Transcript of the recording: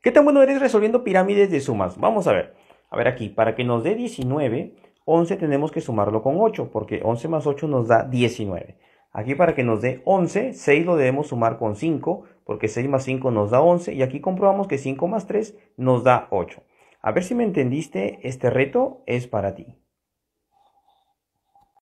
¿Qué tan bueno eres resolviendo pirámides de sumas? Vamos a ver. A ver aquí, para que nos dé 19, 11 tenemos que sumarlo con 8, porque 11 más 8 nos da 19. Aquí para que nos dé 11, 6 lo debemos sumar con 5, porque 6 más 5 nos da 11. Y aquí comprobamos que 5 más 3 nos da 8. A ver si me entendiste, este reto es para ti.